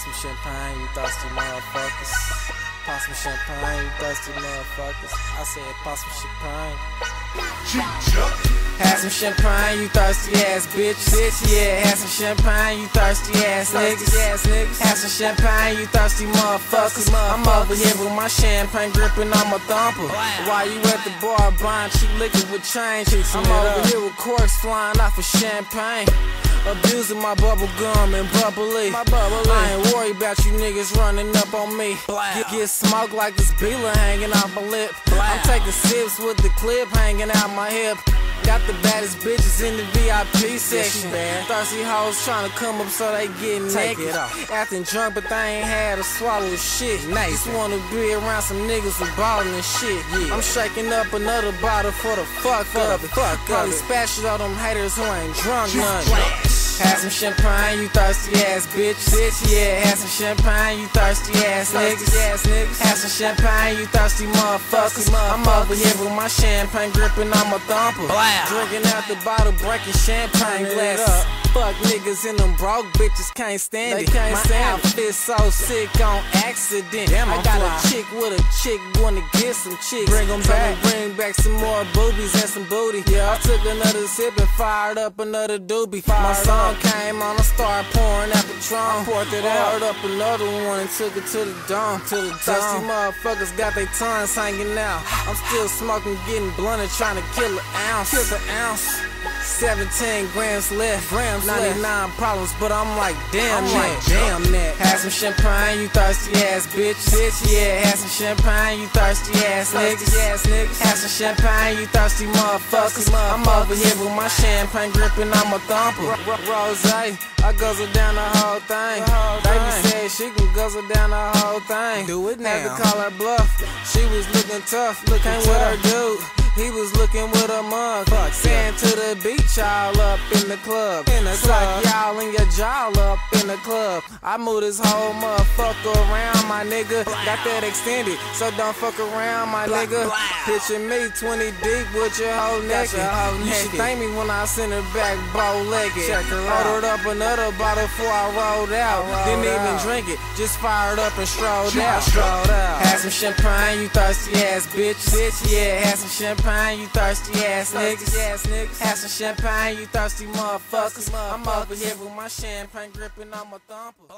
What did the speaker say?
some champagne, you thirsty motherfuckers. Pop some champagne, you thirsty motherfuckers. I said pop some champagne. Have some champagne, you thirsty ass bitch. Bitch, yeah. Have some champagne, you thirsty ass niggas. Niggas. Have some champagne, you thirsty motherfuckers. I'm over here with my champagne gripping on my thumper. While you at the bar buying cheap liquor with change, I'm over here with corks flying off of champagne. Abusing my bubble gum and bubbly. My bubbly. I ain't worried about you niggas running up on me. Get, get smoked like this Beeler hanging off my lip. I'm taking sips with the clip hanging out my hip. Got the baddest bitches in the VIP section. Thirsty hoes trying to come up so they get naked. Acting drunk, but they ain't had to swallow shit. Nice. Just wanna be around some niggas who ballin' and shit. Yeah. I'm shaking up another bottle for the fuck up. Fuck Probably spatching all them haters who ain't drunk none. Have some champagne, you thirsty ass bitch. Bitch, yeah. Have some champagne, you thirsty ass niggas. Niggas. Have some champagne, you thirsty motherfuckers. I'm over here with my champagne gripping on my thumper. Drinking out the bottle, breaking champagne glasses. Fuck niggas and them broke bitches can't stand it. Can't My stand outfit so sick on accident. Damn, I got fly. a chick with a chick, wanna get some chicks. Bring them back, bring back some more boobies and some booty. Yeah, I took another sip and fired up another doobie. Fired My song up. came on, I started pouring that Patron. I poured it out. up another one and took it to the dome. To the Thirsty motherfuckers got their tongues hanging out. I'm still smoking, getting blunted, trying to kill an ounce. Kill an ounce. 17 grams left, grams 99 left. problems, but I'm like, damn I'm that, like, damn that. Have some champagne, you thirsty ass bitch, bitch, yeah. Have some champagne, you thirsty ass niggas, niggas. Have some champagne, you thirsty motherfuckers. I'm over here with my champagne gripping on my thumper. Rose, I guzzle down the whole thing. Baby said she can guzzle down the whole thing. Do it now. Had to call her bluff. She was looking tough, looking with her dude. He was looking with a mug. Sand to the beach, all up in the club. In the club. like y'all and your jaw up in the club. I move this whole motherfucker around, my nigga. Got that extended, so don't fuck around, my nigga. Picture me 20 deep with your whole naked. you should thank me when I send her back bow legged. Ordered up another bottle before I rolled out. Didn't even drink it, just fired up and strolled out. Strolled out. Had some champagne, you thirsty ass bitch. Bitch, yeah, had some champagne you thirsty ass niggas. Have some champagne, you thirsty motherfuckers. I'm over here with my champagne gripping on my thumper.